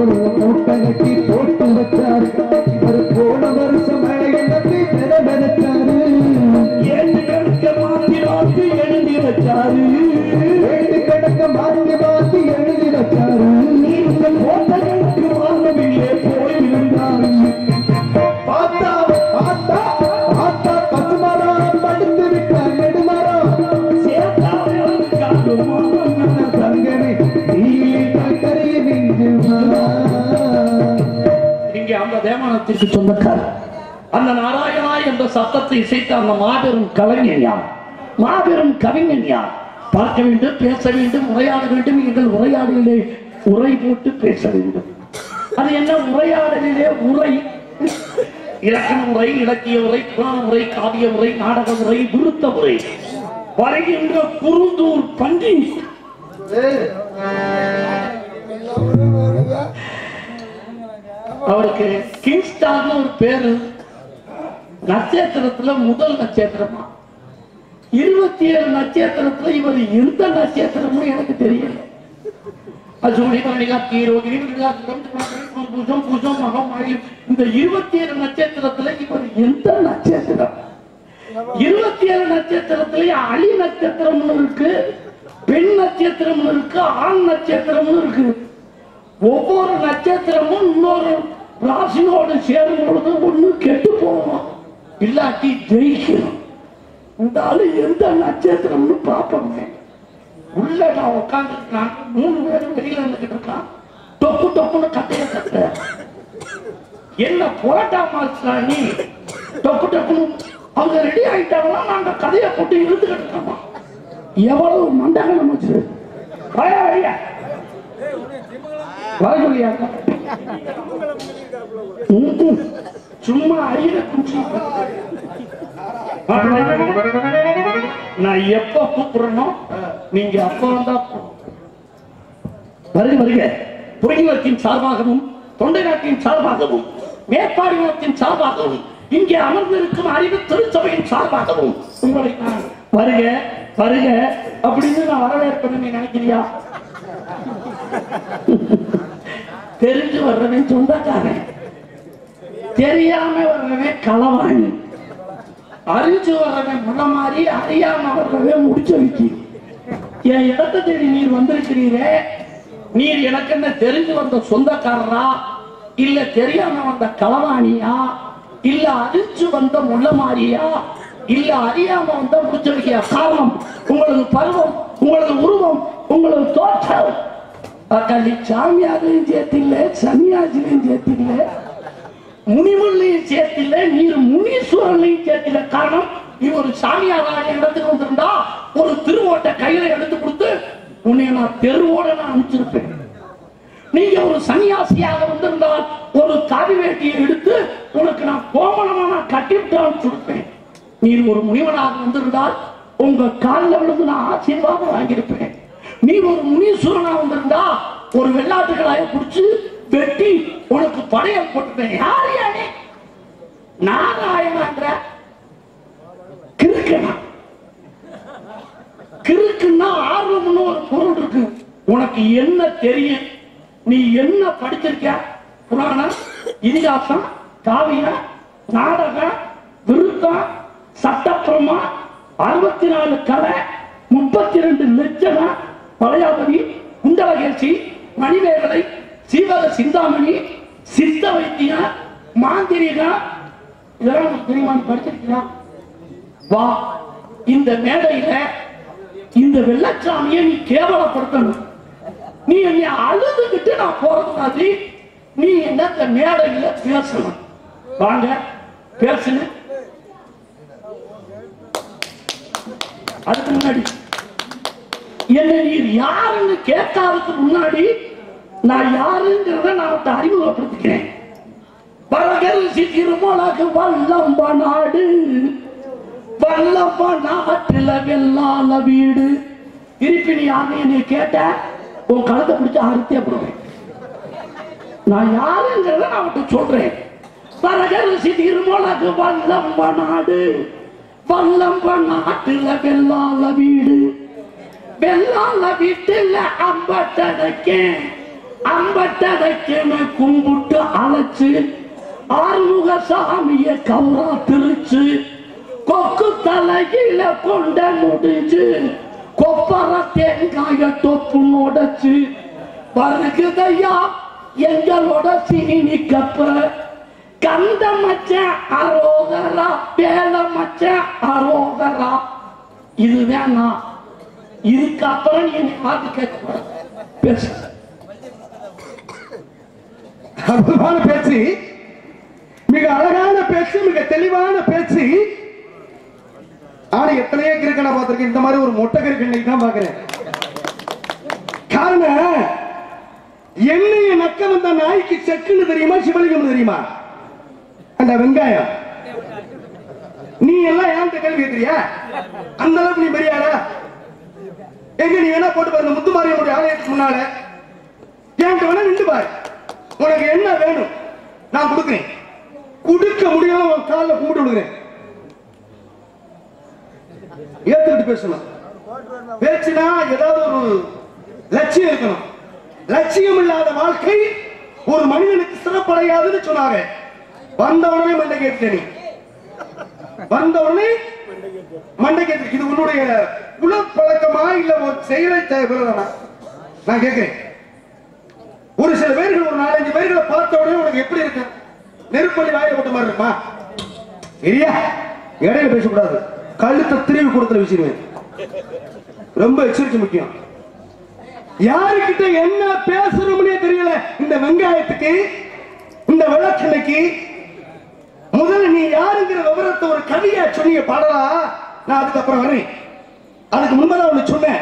ऊपर की फ़ोटो தேவானத்திற்கு அந்த நாராயணா என்ற சத்தத்தை இசைத்த அந்த மாபெரும் கலைஞன் யார்? மாபெரும் கவிஞன் யார்? பார்க்க வேண்டும் பேச வேண்டும் உரையாட வேண்டும் எங்கள் உரையாடலிலே உரை போட்டு பேச வேண்டும். அது என்ன உரையாடலிலே உரை? இலக்கண உரை இலக்கிய உரை புராண உரை காவிய உரை நாடக உரை விருத்த உரை. வருகின்ற குருந்தூர் பன்றி அவருக்கு கிங்ஸ்டார்னு ஒரு பேரு. நட்சத்திரத்துல முதல் நட்சத்திரமா. இருபத்தி ஏழு நட்சத்திரத்துல இவர் எந்த நட்சத்திரமும் எனக்கு தெரியல. அசூரி பரணிகா கீரோகிரி பூஜம் பூஜம் மகம் ஆகியும் இந்த இருபத்தி ஏழு நட்சத்திரத்துல இவர் எந்த நட்சத்திரம்? இருபத்தி ஏழு நட்சத்திரத்திலேயே அலி நட்சத்திரம்னு இருக்கு பெண் நட்சத்திரம்னு இருக்கு ஆண் நட்சத்திரம்னு இருக்கு. ஒவ்வொரு நட்சத்திரமும் இன்னொரு ராசியோடு சேரும் பொழுது ஒண்ணு கெட்டு போகும்? இல்லாட்டி ஜெயிக்கணும். இந்த ஆளு எந்த நட்சத்திரம்னு பார்ப்போமே. உள்ள நான் உட்கார்ந்து நான் மூணு பேரும் வெளியில இருந்துகிட்டு இருக்கான். டொப்பு டொப்புன்னு கட்டைய கட்ட என்ன புரட்டா மாஸ்டரா நீ? டொப்பு டொப்புன்னு அவங்க ரெடி ஆயிட்டாங்கன்னா நாங்க கதையை போட்டு இருந்துகிட்டு இருக்கோமா? எவ்வளவு மண்டகம் வச்சு வரையா வரையா? வரலையா ம்ம். சும்மா அரிய நான் எப்ப கூப்பிடுறனோ நீங்க அப்ப வந்தா வருக வருக. புரிநிலத்தின் சார்பாகவும் தொண்டை நாட்டின் சார்பாகவும் மேற்பாடினத்தின் சார்பாகவும் இங்கே அமர்ந்திருக்கும் அறிவு திருச்சபையின் சார்பாகவும் உங்களை நான் வருக வருக அப்படின்னு நான் வரவேற்பேன் நீ நினைக்கிறியா? தெரிஞ்சு வர்றவன் சொந்தக்காரன். தெரியாம வர்றவன் களவாணி. அறிஞ்சு வர்றவன் முத மாதிரி அறியாம வர்றவன் முடிச்ச வைக்கி. என் இடத்தை தேடி நீர் வந்திருக்கிறீரே. நீர் எனக்கு என்ன தெரிஞ்சு வந்த சொந்தக்காரரா? இல்ல தெரியாம வந்த களவாணியா? இல்ல அறிஞ்சு வந்த முள்ள மாதிரியா இல்ல அறியாம வந்த முடிச்ச வைக்கியா? காரணம் உங்களது பருவம் உங்களது உருவம் உங்களது தோற்றம். கல்வி சாமியாரையும் சேர்த்தில்லை சனியாஜிலையும் சேர்த்தில்ல. முனிவர்களையும் சேர்த்தில்ல நீர் முனீஸ்வரனையும் சேர்த்தில்ல காரணம் இவர் ஒரு இடத்துக்கு வந்திருந்தா ஒரு திருவோட்டை கையில எடுத்து கொடுத்து உன்னை நான் தெருவோட நான் அனுப்பிச்சிருப்பேன். நீங்க ஒரு சன்னியாசியாக வந்திருந்தால் ஒரு காவி வேட்டியை எடுத்து உனக்கு நான் கோமணமா நான் கட்டிவிட்டு அனுப்பிச்சிருப்பேன் நீர் ஒரு முனிவனாக வந்திருந்தால் உங்க காலில் விழுந்து நான் ஆசீர்வாதம் வாங்கியிருப்பேன். நீ ஒரு முனீஸ்வரனா வந்திருந்தா ஒரு வெள்ளாட்டுக்களாய பிடிச்சு வெட்டி உனக்கு படையல் போட்டுப்பேன் யார் யாரு? நாராயணன்ற கிறுக்கனா? கிறுக்குன்னா ஆர்வம்னு ஒரு பொருள் இருக்கு. உனக்கு என்ன தெரியும்? நீ என்ன படிச்சிருக்க புராணம் இதிகாசம் காவியம் நாடகம் விருத்தம் சட்டப்பிரமா அறுபத்தி நாலு கலை முப்பத்தி ரெண்டு லட்சம் பழையாபதி குண்டலகேசி மணிவேகலை சீவக சிந்தாமணி சித்த வைத்தியம் மாந்திரிகம் இதெல்லாம் தெரியுமான்னு தெரியுமா வா இந்த மேடையில இந்த வெள்ளச்சாமியை நீ கேவலப்படுத்தணும். நீ என்னை அழுதுகிட்டு நான் போறது மாதிரி நீ என்ன இந்த மேடையில பேசணும். வாங்க பேசுங்க. அதுக்கு முன்னாடி என்ன நீர் யாருன்னு கேட்காததுக்கு முன்னாடி நான் யாருங்கிறத நான் உன்கிட்ட அறிமுகப்படுத்திக்கிறேன். பரகரிசி திருமலகு வல்லம்ப நாடு வல்லம்ப நாட்டில் வெள்ளால வீடு. திருப்பி நீ யாருன்னு என்னை கேட்ட உன் கழுத்தை பிடிச்சு அறுத்தே போடுவேன். நான் யாருங்கிறத நான் அவட்ட சொல்றேன். பரகரிசி திருமலகு வல்லம்ப நாடு வல்லம்ப நாட்டில் வெள்ளால வீடு. வெள்ளால வீட்டுல அம்பட்டடக்கேன். அம்பட்டடைக்கேன்னு கும்பிட்டு அழைச்சு ஆறுமுக சாமிய கௌரா திருச்சு கொக்கு தலையில கொண்ட முடிஞ்சு கொப்பர தேங்காய தொப்பு நுடைச்சு வருகுதையா எங்களோட சீனி கப்ப கந்த மச்ச அரோகரா பேல மச்ச அரோகரா. இதுதான் நான். இதுக்கப்புறம் நீ என்னை பார்த்து கேட்க பேச அற்புதமான பேச்சு. மிக அழகான பேச்சு மிக தெளிவான பேச்சு. ஆனா எத்தனையோ கிரகண பார்த்திருக்கேன். இந்த மாதிரி ஒரு மொட்டை கிரிக்கெட் தான் பாக்குறேன் காரணம் எண்ணெய நக்க வந்த நாய்க்கு செக்குன்னு தெரியுமா சிவலிங்கம் தெரியுமா? அந்த வெங்காயம். நீ எல்லாம் ஏன்ட்ட கேள்வி கேட்கிறியா? அந்த அளவுக்கு நீ பெரிய ஆளா? எங்க நீ வேணா போட்டு பாருங்க முத்துமாரியம்முடைய ஆலயத்துக்கு முன்னால. என்கிட்ட வேணா நின்று பாரு. உனக்கு என்ன வேணும்? நான் கொடுக்கிறேன். கொடுக்க முடியாம உன் காலில் கும்பிட்டு விடுகிறேன் ஏத்துக்கிட்டு பேசணும். பேச்சுனா ஏதாவது ஒரு லட்சியம் இருக்கணும். லட்சியம் இல்லாத வாழ்க்கை ஒரு மனிதனுக்கு சிறப்படையாதுன்னு சொன்னாங்க. வந்த உடனே மண்டை கேட்டு நீ. வந்த உடனே மண்டை கேட்டு இது உன்னுடைய குலப்பழக்கமா இல்ல ஒரு செயலை தேவை நான் கேட்கிறேன். ஒரு சில பேர்கள் ஒரு நாலஞ்சு பேர்களை பார்த்த உடனே உனக்கு எப்படி இருக்கு? நெருப்பள்ளி வாயில போட்ட மாதிரி இருக்குமா? இல்லையா? இடையில பேசக்கூடாது. கழுத்தை திருவி கொடுத்துல வச்சிருவேன் ரொம்ப எச்சரிக்கை முக்கியம். யாருக்கிட்ட என்ன பேசணும்னே தெரியல. இந்த வெங்காயத்துக்கு இந்த விளக்கலைக்கு முதல்ல நீ யாருங்கிற விவரத்தை ஒரு கவியா சொன்னீங்க பாடலா? நான் அதுக்கப்புறம் வரேன். அதுக்கு முன்பதான் ஒண்ணு சொன்னேன்.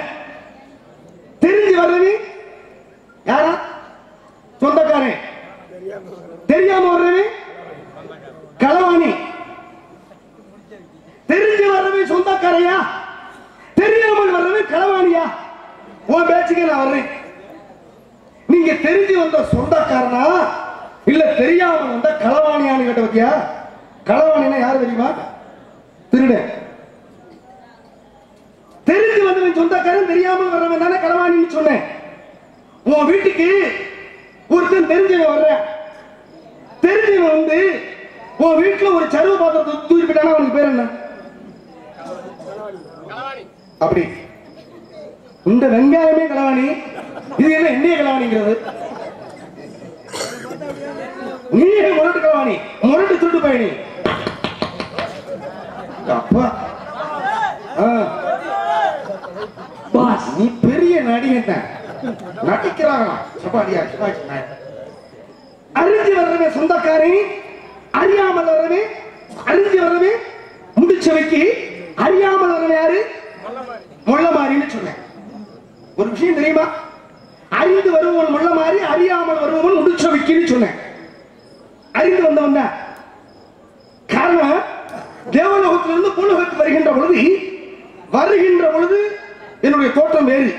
தெரிஞ்சு வர்றவி யாரா? சொந்தக்காரன். தெரியாம வர்றவன் களவாணி. தெரிஞ்சு வர்றவன் சொந்தக்காரையா? தெரியாமல் வர்றவன் களவாணியா? உன் பேச்சுக்கு நான் வர்றேன். நீங்க தெரிஞ்சு வந்த சொந்தக்காரனா? இல்ல தெரியாம வந்த களவாணியான்னு கேட்ட பத்தியா? களவாணினா யாரு தெரியுமா? திருடன். தெரிஞ்சு வந்தவன் சொந்தக்காரன் தெரியாமல் வர்றவன் தானே களவாணின்னு சொன்னேன். உன் வீட்டுக்கு ஒருத்தன் தெரிஞ்சவன் வர்றேன் தெரிஞ்சவன் வந்து உன் வீட்டுல ஒரு சருவ பாத்திரத்தை தூக்கி போயிட்டானா அவனுக்கு பேர் என்ன? அப்படி. இந்த வெங்காயமே களவாணி இது என்ன இந்திய களவாணிங்கிறது நீயே முரட்டு களவாணி முரட்டு துண்டு பயணி. அப்பா. ஆ, பாஸ். நீ பெரிய நடிகன் நடிக்கிறாங்களாம் சபாடியா சிவாஜி அறிஞ்சு வர்றவே சொந்தக்காரி அறியாமல் வரவே அறிஞ்சு வர்றவன் முடிச்சவைக்கு அறியாமல் வரவே யாரு? முள்ள மாறின்னு சொன்னேன். ஒரு விஷயம் தெரியுமா? அறிந்து வருபவன் முள்ள மாறி அறியாமல் வருபவன் முடிச்சவைக்குன்னு சொன்னேன். அறிந்து வந்தவன் தான் காரணம் தேவலோகத்திலிருந்து பூலோகத்துக்கு வருகின்ற பொழுது வருகின்ற பொழுது என்னுடைய தோற்றம் வேறு.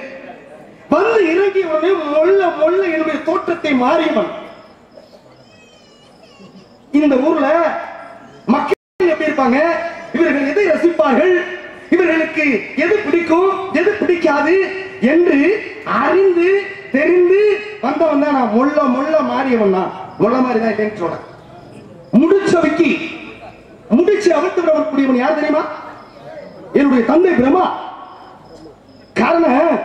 வந்து இறங்கிய உடனே மொல்ல மொல்ல என்னுடைய தோற்றத்தை மாறியவன். இந்த ஊர்ல மக்கள் எப்படி இருப்பாங்க? இவர்கள் எதை ரசிப்பார்கள்? இவர்களுக்கு எது பிடிக்கும்? எது பிடிக்காது? என்று அறிந்து தெரிந்து வந்தவன் தான் நான். மொல்ல முள்ள மாறியவன் தான் மொல்ல மாதிரி தான் இல்லைன்னு சொல்றேன். முடிச்சவைக்கு முடிச்சு அவிழ்த்து விடக்கூடியவன் யார் தெரியுமா? என்னுடைய தந்தை பிரமா காரணம்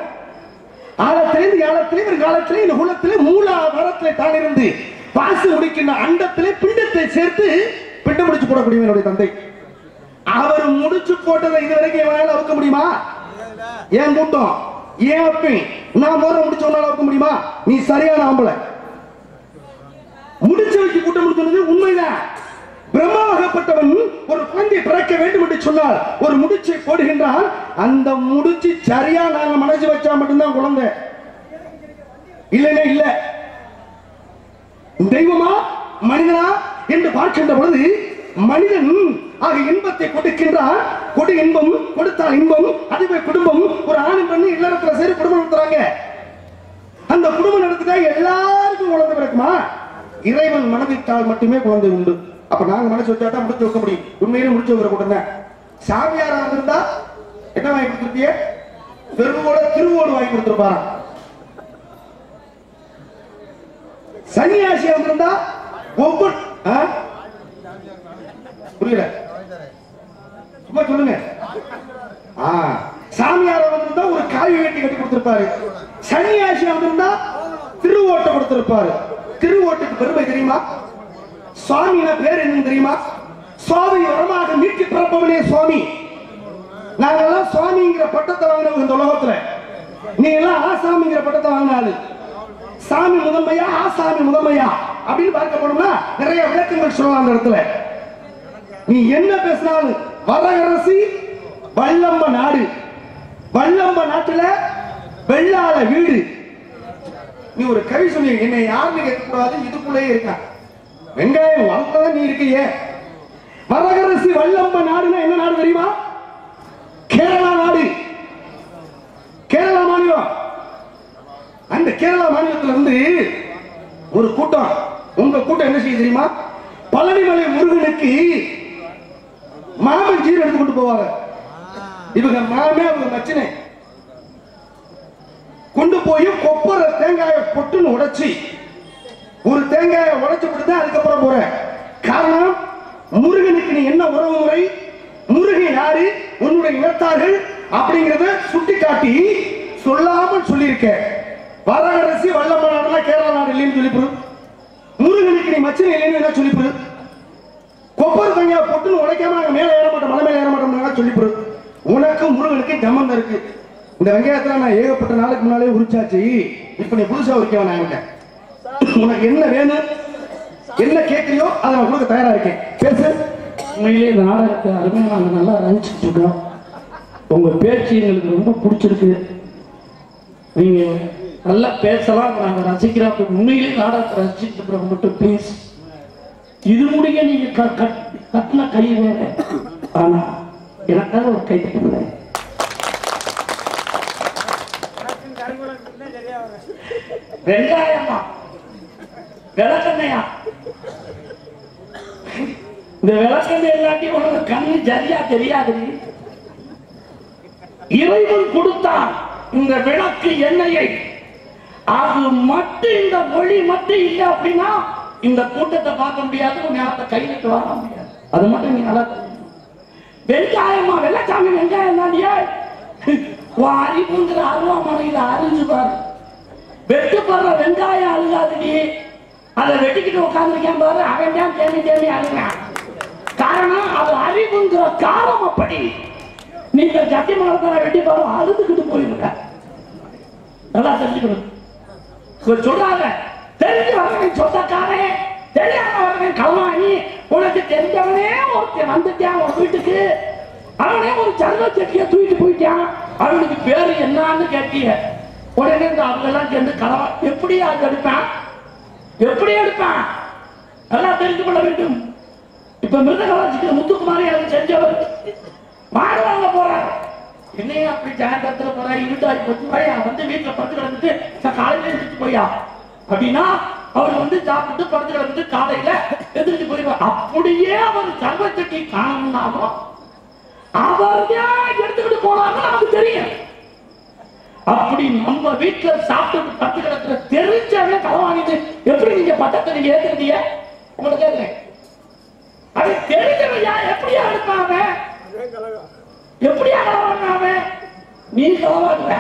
ஆழத்திலிருந்து காலத்திலே ஒரு காலத்திலே இந்த குலத்திலே மூலாதாரத்திலே தான் இருந்து பாசு முடிக்கின்ற அண்டத்திலே பிண்டத்தை சேர்த்து பிண்டம் முடிச்சு போடக்கூடிய என்னுடைய தந்தை. அவர் முடிச்சு போட்டதை இதுவரைக்கும் எவனால அவுக்க முடியுமா? ஏன் கூட்டம் ஏன் அப்பே? நான் முதல்ல முடிச்ச உன்னால அவுக்க முடியுமா? நீ சரியான ஆம்பளை. முடிச்சு வைக்க கூட்டம் முடிச்சது உண்மைதான். பிரம்மாகப்பட்டவன் ஒரு குழந்தை பிறக்க வேண்டும் என்று சொன்னால் ஒரு முடிச்சை போடுகின்றான். அந்த முடிச்சு சரியா நாங்க மனசு வச்சா மட்டும்தான் குழந்தை. இல்லைன்னா இல்ல. தெய்வமா? மனிதனா? என்று பார்க்கின்ற பொழுது மனிதன் ஆக இன்பத்தை கொடுக்கின்றான். கொடு இன்பம் கொடுத்தால் இன்பம். அதுவே குடும்பம். ஒரு ஆணும் பெண்ணு இல்லறத்துல சரி குடும்பம் நடத்துறாங்க. அந்த குடும்பம் நடத்திட்டா எல்லாருக்கும் குழந்தை பிறக்குமா? இறைவன் மனதிட்டால் மட்டுமே குழந்தை உண்டு. அப்ப நாங்க மனசு வச்சா தான் முடிச்சு வைக்க முடியும். உண்மையிலே முடிச்சு வைக்கிற கூட்டம் தான். சாமியாரா இருந்தா என்ன வாங்கி கொடுத்துருப்பிய? பெருவோட திருவோடு வாங்கி கொடுத்துருப்பாராம். சன்னியாசியா இருந்தா ஒவ்வொரு ஆ? புரியல. சும்மா சொல்லுங்க. ஆ சாமியார வந்திருந்தா ஒரு காவி வேட்டி கட்டி கொடுத்திருப்பாரு. சன்னியாசி வந்திருந்தா திருவோட்டை கொடுத்திருப்பாரு. திருவோட்டுக்கு பெருமை தெரியுமா? சுவாமியின பேர் என்ன தெரியுமா? சுவாமி வரமாக மீட்டு பிறப்பவனே சுவாமி. நாங்கெல்லாம் சுவாமிங்கிற பட்டத்தை வாங்கினவங்க இந்த உலகத்துல. நீ எல்லாம் ஆசாமிங்கிற பட்டத்தை வாங்கினாலும் சாமி முதன்மையா ஆசாமி முதன்மையா? அப்படின்னு பார்க்க போனோம்னா நிறைய விளக்கங்கள் சொல்லலாம் அந்த இடத்துல. நீ என்ன பேசினாலும் வரகரசி வல்லம்ப நாடு. வல்லம்ப நாட்டுல வெள்ளாள வீடு. நீ ஒரு கவி சொல்லி என்னை யாருன்னு கேட்கக்கூடாது இதுக்குள்ளேயே இருக்கான் வெங்காயம் வளர்த்ததான் நீ இருக்கியே. வரகரசி வல்லம்ப நாடுனா என்ன நாடு தெரியுமா? கேரளா நாடு. கேரளா அந்த கேரளா மாநிலத்துல இருந்து ஒரு கூட்டம். உங்க கூட்டம் என்ன செய்ய தெரியுமா? பழனிமலை முருகனுக்கு மாமன் சீர் எடுத்து கொண்டு போவாங்க. இவங்க மாமே அவங்க மச்சினை. கொண்டு போய் கொப்பரை தேங்காயை பொட்டுன்னு உடைச்சி ஒரு தேங்காயை உடைச்சு விட்டு அதுக்கப்புறம் போற. காரணம் முருகனுக்கு நீ என்ன உறவு முறை? முருகன் யாரு? உன்னுடைய இனத்தார்கள் அப்படிங்கறத சுட்டி காட்டி சொல்லாமல் சொல்லியிருக்கேன் வரகரசி வல்லம்ம நாடுலாம் கேரள நாடு இல்லைன்னு சொல்லிப்புரு முருகனுக்கு நீ மச்சன் இல்லைன்னு என்ன சொல்லிப்புரு கொப்பர் தங்க பொட்டுன்னு உடைக்காம நாங்க மேல ஏற மாட்டோம் மலை மேல ஏற மாட்டோம் சொல்லிப்புரு உனக்கு முருகனுக்கு சம்மந்தம் இருக்கு. இந்த வெங்காயத்துல நான் ஏகப்பட்ட நாளுக்கு முன்னாலே உரிச்சாச்சு. இப்ப நீ புதுசா உரிக்கவன் நான் உனக்கு என்ன வேணும் என்ன கேட்கறியோ அதை நான் உங்களுக்கு தயாரா இருக்கேன். பேசு. உண்மையிலே இந்த நாடகத்தை அருமையாக நாங்கள் நல்லா ரசிச்சுட்டு இருக்கோம். உங்க பேச்சு எங்களுக்கு ரொம்ப பிடிச்சிருக்கு. நீங்க நல்லா பேசலாம். நாங்கள் ரசிக்கிறோம். உண்மையிலே நாடகத்தை ரசிச்சுட்டு இருக்கிறவங்க மட்டும் பேசு. இது முடிய நீங்க க- கட்- கட்டின கை வேற. ஆனா எனக்காக ஒரு கை வெங்காயமா? விளக்கண்ணையா? இந்த விளக்கண்ணை இல்லாட்டி உனக்கு கண்ணு சரியா தெரியாது. இறைவன் கொடுத்தான் இந்த விளக்கு எண்ணெயை அது மட்டும் இந்த ஒளி மட்டும் இல்லை அப்படின்னா இந்த கூட்டத்தை பார்க்க முடியாது உன் ஞாபகத்தை கையிலுக்கு வர முடியாது. அது மட்டும் நீ நல்லா வெங்காயமா வெள்ளச்சாமி வெங்காயம் தாண்டியா அறிவுங்கிற அருவாமனையில அறிஞ்சு பாரு. வெட்டுப்படுற வெங்காயம் அழுகாதுடி. அதை வெட்டிக்கிட்டு உட்காந்துருக்கேன் பாரு. அவன் தான் தேடி தேடி அழுகிறான். காரணம் அது அறிவுங்கிற காலம் அப்படி. நீங்க ஜட்டி மரத்தை வெட்டி பாரு அழுதுகிட்டு போயிருக்க. நல்லா தெரிஞ்சுக்கணும். சொல்றாங்க தெரிஞ்சு வரவன் சொந்தக்காரன் தெரியாம வரவன் களவாணி உனக்கு தெரிஞ்சவனே ஒருத்தன் வந்துட்டான் உன் வீட்டுக்கு. அவனே ஒரு சர்வ செட்டியை தூக்கிட்டு போயிட்டான். அவனுக்கு பேரு என்னன்னு கேட்டீங்க. உடனே இந்த அவங்க எல்லாம் சேர்ந்து களவா எப்படி அது எடுப்பான்? எப்படி எடுப்பான்? எல்லாம் தெரிந்து கொள்ள வேண்டும். இப்ப மிருதகலாட்சிக்கு முத்துக்குமாரி அதை செஞ்சவர். மாடு வாங்க போறாரு. என்னையா அப்படி சாயந்தரத்துல போறா இருட்டாடி பத்து போயா வந்து வீட்டுல படுத்து கிடந்துட்டு காலையில எழுந்திரிச்சு போயா? அப்படின்னா அவர் வந்து சாப்பிட்டு படுத்து கிடந்துட்டு காலையில எதிர்த்து போயிருவார் அப்படியே அவர் சர்வச்சட்டி காணணும்னாலும் அவர் எடுத்துக்கிட்டு போனாலும் நமக்கு தெரியும். அப்படி நம்ம வீட்டுல சாப்பிட்டு பத்து கிடக்குற தெரிஞ்சவங்க களவாணிது எப்படி நீங்க பட்டத்தை நீங்க ஏத்துக்கிட்டீங்க? உங்களுக்கு கேட்கிறேன் அது தெரிஞ்சவையா எப்படியா இருப்பாங்க எப்படியா களவாங்க நீ களவாடுற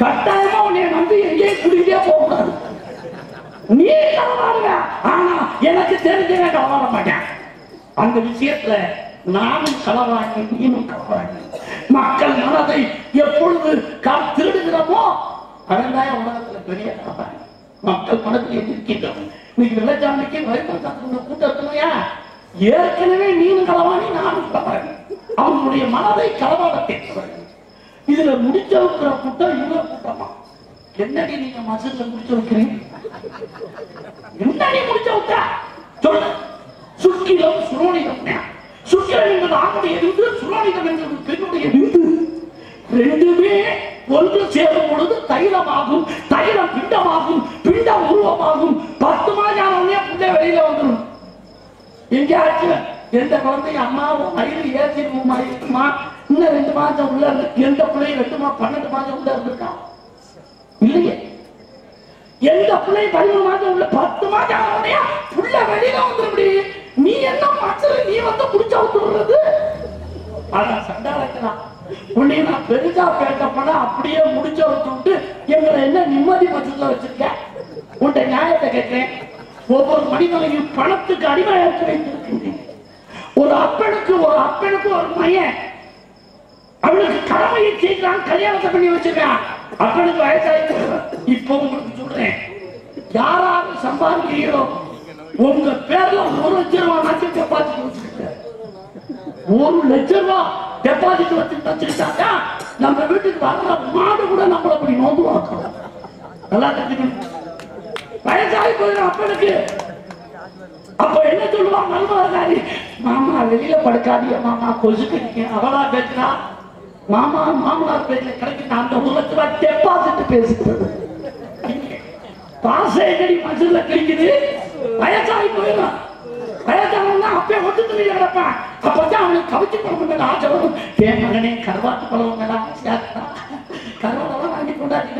கட்டாயமா உன்னை நம்பி எங்கேயே குடிக்கிட்டே போகக்கூடாது நீ களவாடுங்க ஆனா எனக்கு தெரிஞ்சவன் களவாட மாட்டேன். அந்த விஷயத்துல நானும் களவாங்க நீனும் களவாங்க. மக்கள் மனதை எப்பொழுது கால் திருடுகிறோமோ அவன்தான் உலகத்துல பெரிய மக்கள் மனதில் எதிர்க்கின்றோம் இன்னைக்கு வெள்ளச்சாமிக்கு வரிமத்தாங்க கூட்டத்துலையா ஏற்கனவே நீனும் களவாணி நானும் களவாணி அவனுடைய மனதை களவாட கேட்கிறேன் இதுல முடிச்ச வைக்கிற கூட்டம் இவர கூட்டமா? என்னடி நீங்க மசூல்ல முடிச்ச வைக்கிறீங்க? என்னடி முடிச்ச விட்டா சொல்லு சுக்கிலம் சுரோனிதம் சுக்கிலம் என்பது ஆணுடைய விந்து சுரோனிதம் என்பது பெண்ணுடைய விந்து. ரெண்டுமே ஒன்று சேரும் பொழுது தைலமாகும் தைலம் பிண்டமாகும் பிண்டம் உருவமாகும். பத்து மாதம் பிள்ளை வெளியில வந்துடும் எங்கேயாச்சும் எந்த குழந்தையும் அம்மாவும் வயிறு ஏற்றிருமா இருக்குமா இன்னும் ரெண்டு மாசம் உள்ள இருந்து எந்த பிள்ளையும் ரெண்டு மாசம் பன்னெண்டு மாசம் உள்ள இருந்திருக்கா? இல்லையே. எந்த பிள்ளை பதிமூணு மாசம் உள்ள பத்து மாசம் ஆனவுடனே புள்ள வெளியில வந்துருப்படி நீ என்ன மாசம் நீ வந்து குடிச்சா விட்டுறது ஆனா சண்டாளக்கலாம் உன்னை நான் பெருசா பேசப்பட அப்படியே முடிச்ச விட்டு எங்களை என்ன நிம்மதி பட்சத்துல வச்சிருக்க? உன்ட நியாயத்தை கேட்கிறேன். ஒவ்வொரு மனிதனையும் பணத்துக்கு அடிமையாக்கி வைத்திருக்கின்றேன். ஒரு அப்பனுக்கு ஒரு அப்பனுக்கு ஒரு பையன். அவனுக்கு கடமையை செய்கிறான் கல்யாணத்தை பண்ணி வச்சிருக்கான். அப்பனுக்கு வயசாயிட்டு இப்போ உங்களுக்கு சொல்றேன். யாராவது சம்பாதிக்கிறீங்களோ உங்க பேர்ல ஒரு லட்ச ரூபாய் நாச்சு டெபாசிட் வச்சிருக்க ஒரு லட்ச ரூபாய் டெபாசிட் வச்சு வச்சிருக்காங்க நம்ம வீட்டுக்கு வர்ற மாடு கூட நம்மள அப்படி நோந்து வாக்கணும் நல்லா தெரிஞ்சுக்கணும். வயசாகி போயிடும் அப்பனுக்கு. அப்ப என்ன சொல்லுவான் மருமகாரி மாமா வெளியில படுக்காதீங்க மாமா கொசு அவளா பேசுறா மாமா மாமா பேர்ல கிடைக்கிற அந்த ஒரு லட்ச ரூபாய் டெபாசிட் பேசுகிறது பாசை என்னடி மனசுல கிடைக்குது வயசாகி போயிடும் வயசானா அப்பே ஒட்டுத்துல கிடப்பான். அப்பதான் அவனுக்கு கவிச்சு கொடுக்கணும் ஆசை வரும். என் மகனே கருவாட்டு பழம் மேல ஆசையா கருவாடெல்லாம் வாங்கி கொண்டாடி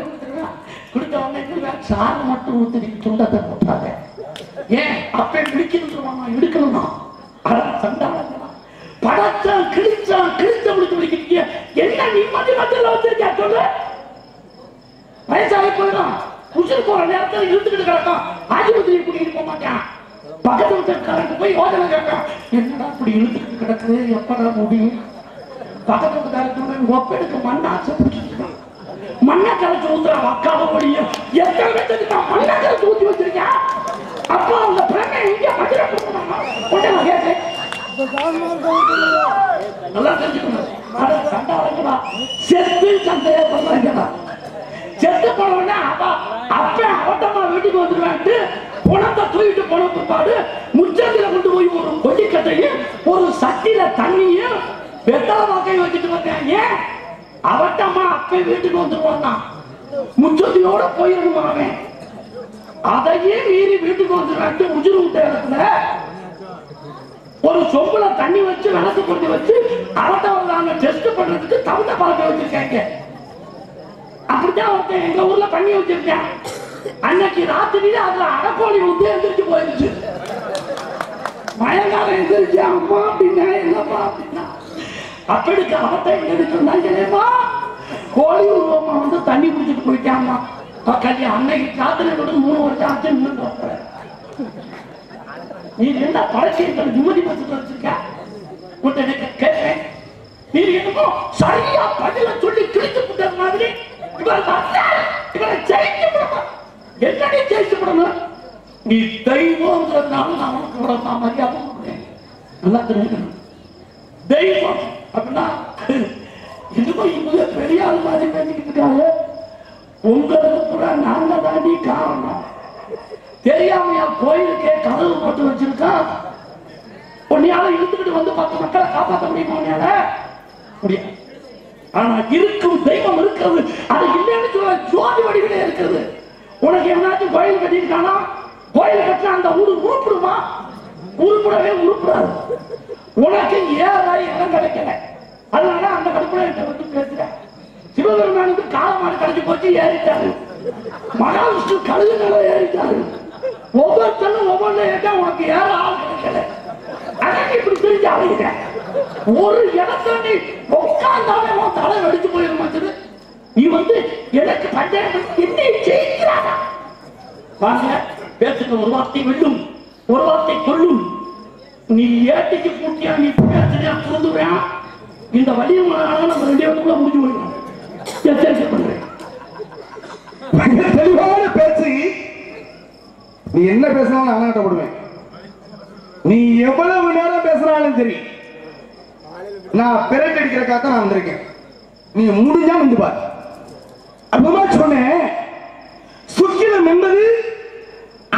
கொடுத்தவங்க உடனே சாறு மட்டும் ஊத்தி துண்டத்தை போட்டாங்க ஏன்? அப்பே சொல்லுவாங்க விடுக்கலமா அதான் சண்டாளங்களா படத்தான் கிழிச்சான் கிழிச்ச முடிச்சு பிடிக்கிறீங்க. என்ன நிம்மதி மத்தியில் வச்சிருக்கா சொல்லு. வயசாகி போயிடும். உசுறு போற நேரத்தில் இழுத்துக்கிட்டு கிடக்கும். ஆஜிபத்திரி கூட்டிட்டு போக மாட்டான். பக்கத்து வீட்டுக்காரங்க போய் யோசனை கேட்கான் என்னடா இப்படி இழுத்துக்கிட்டு கிடக்குது? எப்படா முடியும்? பக்கத்து வீட்டுக்காரங்க ஒப்பெடுக்க மண்ணை பிடிச்சிருக்கான் மண்ணை கரைச்சு ஊத்துறான். அக்காவை முடியும் எத்தனை மண்ணை கரைச்சு ஊத்தி வச்சிருக்கேன்? அப்போ அந்த பிரச்சனை இங்க மதுரை கொண்டு நான் நல்லா தெரிஞ்சுக்கணும். அட சண்டை வளர்க்கடா செத்து சண்டையா பண்றாங்கடா செத்து போனவொடனே அவ அப்ப அவட்டமா வீட்டுக்கு வந்துருவான்ட்டு பணத்தை தூக்கிட்டு போன பிற்பாடு முச்சந்தில கொண்டு போய் ஒரு கொடிக்கட்டையும் ஒரு சட்டியில தண்ணியும் வெத்தலை வாக்கையும் வச்சுட்டு வந்தேன். ஏன்? அவட்டமா அப்ப வீட்டுக்கு வந்துருவான் முச்சந்தியோட போயிருமா அவன்? அதையே மீறி வீட்டுக்கு வந்துருவான்ட்டு உஜுரு விட்ட இடத்துல ஒரு சொம்புல தண்ணி வச்சு விளக்கு கொண்டு வச்சு அவட்ட வந்தாங்க டெஸ்ட் பண்றதுக்கு தகுந்த பழக்கம் வச்சிருக்காங்க. அப்படித்தான் ஒருத்தன் எங்க ஊர்ல பண்ணி வச்சிருக்கேன். அன்னைக்கு ராத்திரியில அதுல அடக்கோழி வந்து எந்திரிச்சு போயிருச்சு. மயங்காலம் எந்திரிச்சு அம்மா அப்படின்னா என்னப்பா அப்படின்னா அப்படி அவட்ட எதுக்கு தெரியுமா கோழி உருவமா வந்து தண்ணி குடிச்சிட்டு போயிட்டாமா கல்யாணம் அன்னைக்கு ராத்திரி கூட மூணு வருஷம் ஆச்சு நின்று நீ என்ன பழக்கத்தை நிம்மதி பத்து வச்சிருக்க? உன்னை எனக்கு கேட்கிறேன். நீ என்னமோ சரியா பதில சொல்லி கிழிச்சு விட்ட மாதிரி இவரை வந்தாரு, இவரை ஜெயிச்சு விடணும் என்னடி ஜெயிச்சு விடணும் நீ தெய்வம்ங்கிறதுனால நான் உனக்கு இவ்வளவு நான் மரியாதை கொடுக்குறேன். நல்லா தெரிஞ்சுக்கணும். தெய்வம் அப்படின்னா இதுவும் இவங்க பெரிய ஆள் மாதிரி பேசிக்கிட்டு இருக்காங்க. உங்களுக்கு கூட நாங்க தாண்டி காரணம். தெரியாமையா கோயிலுக்கே கதவு போட்டு வச்சிருக்கா? உன்னையால இழுத்துக்கிட்டு வந்து பத்து மக்களை காப்பாற்ற முடியுமா உன்னையால? முடியாது. ஆனா இருக்கும் தெய்வம் இருக்கிறது. அது இல்லைன்னு சொல்ல ஜோதி வடிவிலே இருக்கிறது. உனக்கு என்னாச்சும் கோயில் கட்டியிருக்கானா? கோயில் கட்டின அந்த ஊரு உருப்பிடுமா? உருப்பிடவே உருப்பிடாது. உனக்கு ஏழாய் இடம் கிடைக்கல. அதனால அந்த கடுப்புல என்கிட்ட வந்து பேசுறேன். சிவபெருமானுக்கு காலமாடு கிடைச்சு போச்சு ஏறிட்டாரு. மகாவிஷ்ணு கழுகு மேல ஏறிட்டாரு. ஒவ்வொருத்தரும் ஒவ்வொன்றும் ஏற்றா உனக்கு ஏற ஆள் கிடைக்கல. அதான் இப்படி பிரிஞ்சு அழைக்கிற ஒரு இடத்துல நீ உட்கார்ந்தாலே உன் தலை வெடிச்சு போயிருமா சொல்லு நீ வந்து எனக்கு பஞ்சாயத்து என்ன ஜெயிக்கிறானா? பாருங்க பேசுங்க ஒரு வார்த்தை வெல்லும். ஒரு வார்த்தை கொல்லும் நீ ஏட்டிக்கு பூட்டியா நீ பேசுறியா புரிந்துவேன் இந்த வழியை நம்ம ரெண்டு பேருக்குள்ள முடிஞ்சு போயிடும் எச்சரிக்கை பண்றேன் தெளிவான பேச்சு. நீ என்ன பேசினாலும் நான் ஆட்டப்படுவேன் நீ எவ்வளவு நேரம் பேசினாலும் சரி நான் பிறகு அடிக்கிறக்காக தான் நான் வந்திருக்கேன். நீ முடிஞ்சா வந்து பாரு. அப்பமா சொன்னேன் சுக்கிலம் என்பது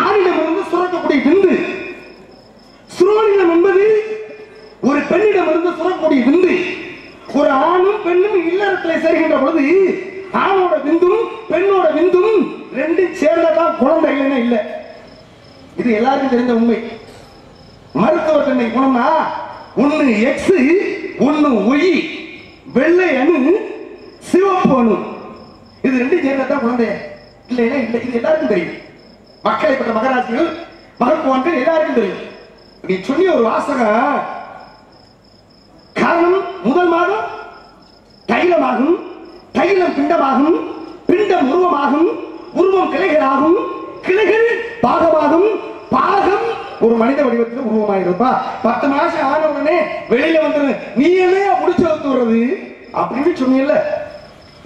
ஆணிடமிருந்து சுரக்கக்கூடிய விந்து. சுரோனிடம் என்பது ஒரு பெண்ணிடமிருந்து சுரக்கக்கூடிய விந்து. ஒரு ஆணும் பெண்ணும் இல்லறத்தில் சேர்கின்ற பொழுது ஆணோட விந்தும் பெண்ணோட விந்தும் ரெண்டும் சேர்ந்ததான் குழந்தை இல்லைன்னா இல்ல. இது எல்லாருக்கும் தெரிந்த உண்மை. மருத்துவர் தன்னை குணம்னா ஒண்ணு எக்ஸ் ஒண்ணு ஒய் வெள்ளை அணு சிவப்பு அணு. இது ரெண்டும் சேர்ந்ததான் குழந்தை. இல்லைன்னா இல்லை இது எல்லாருக்கும் தெரியும். மக்களை பெற்ற மகராசிகள் மகத்துவங்கள் எல்லாருக்கும் தெரியும். நீ சொல்லி ஒரு வாசகம் காரணம் முதல் மாதம் தைலமாகும் தைலம் பிண்டமாகும் பிண்டம் உருவமாகும் உருவம் கிளைகளாகும் கிளைகள் பாகமாகும் பாகம் ஒரு மனித வடிவத்தில் உருவமாயிருப்பா. பத்து மாசம் ஆன உடனே வெளியில வந்துரு நீ என்ன முடிச்சு வந்துடுறது அப்படின்னு சொன்னீங்கல்ல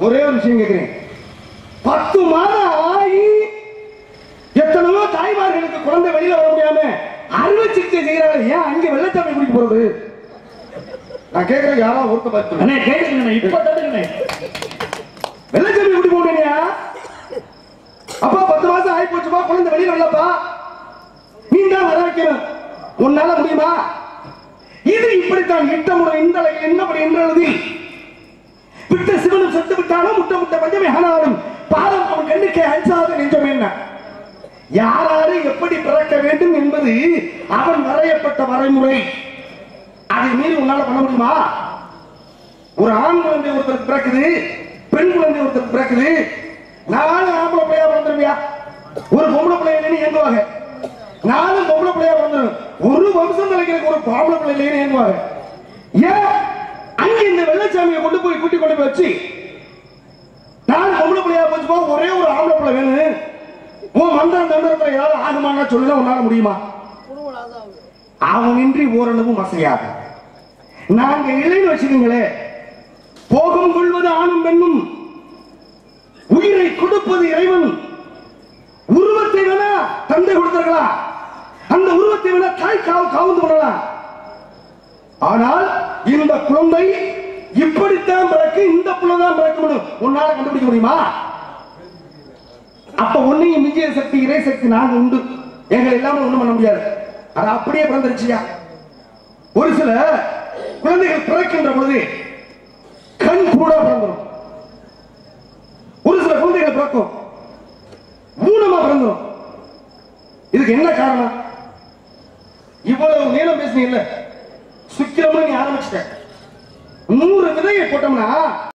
ஒரே ஒரு விஷயம் கேட்கிறேன். பத்து மாதம் ஆகி எத்தனையோ தாய்மார்களுக்கு குழந்தை வெளியில வர முடியாம அறுவை சிகிச்சை செய்யறாங்க. ஏன் அங்க வெள்ளச்சாமி குடிக்க போறது? நான் கேட்கிறேன் யாரோ ஒருத்த பார்த்து அண்ணே கேட்டுக்கண்ணே இப்ப தடுக்கண்ணே வெள்ளச்சாமி குடி போட்டேனியா அப்பா பத்து மாசம் ஆகி போச்சுப்பா குழந்தை வெளியில வரலப்பா. நீ தான் வர வைக்கணும் உன்னால முடியுமா? இது இப்படித்தான் இட்டமுடன் இந்த என்னபடி என்றது விட்ட சிவனும் செத்து விட்டாலும் முட்ட முட்ட பஞ்சமே ஆனாலும் பாதம் அவன் கண்ணுக்கே அஞ்சாத நெஞ்சம் என்ன? யாராரு எப்படி பிறக்க வேண்டும் என்பது அவன் வரையப்பட்ட வரைமுறை. அதை மீறி உன்னால பண்ண முடியுமா? ஒரு ஆண் குழந்தை ஒருத்தருக்கு பிறக்குது பெண் குழந்தை ஒருத்தருக்கு பிறக்குது. நானும் ஆம்பளை பிள்ளையா பிறந்துருவியா? ஒரு பொம்பளை பிள்ளைய இல்லைன்னு ஏங்குவாங்க. நானும் பொம்பளை பிள்ளையா பிறந்துரும். ஒரு வம்சம் தலைக்கிறதுக்கு ஒரு பொம்பளை பிள்ளை இல்லைன்னு ஏங்குவாங்க. ஏன்? அங்க இந்த வெள்ளச்சாமியை கொண்டு போய் கூட்டி கொண்டு போய் வச்சு நான் பொம்பளை பிள்ளையா போச்சுப்பா ஒரே ஒரு ஆம்பளை பிள்ளை வேணும். உன் மந்திரம் தந்திரத்துல ஏதாவது ஆகுமானா சொல்ல உன்னால முடியுமா? அவனின்றி ஓரளவு மசையாது நாங்க இல்லைன்னு வச்சுக்கீங்களே. போகம் கொள்வது ஆணும் பெண்ணும். உயிரை கொடுப்பது இறைவன். உருவத்தை வேணா தந்தை கொடுத்திருக்கலாம். அந்த உருவத்தை வேணா தாய் காவு காவந்து பண்ணலாம். ஆனால் இந்த குழந்தை இப்படித்தான் பிறக்கு இந்த புள்ளதான் பிறக்க முடியும். உன்னால கண்டுபிடிக்க முடியுமா? அப்ப உன்னையும் மிஞ்சிய சக்தி இறை சக்தி நாங்க உண்டு. எங்களை இல்லாம ஒண்ணும் பண்ண முடியாது. அது அப்படியே பிறந்துருச்சியா? ஒரு சில குழந்தைகள் பிறக்கின்ற பொழுது கண் கூட பிறந்துடும் ஒரு சில குழந்தைகள் பிறக்கும். ஊனமா பிறந்துடும் இதுக்கு என்ன காரணம்? இவ்வளவு நீளம் பேசுனீங்கல்ல. சுக்கிரமா நீ ஆரம்பிச்சிட்ட. நூறு விதையை போட்டோம்னா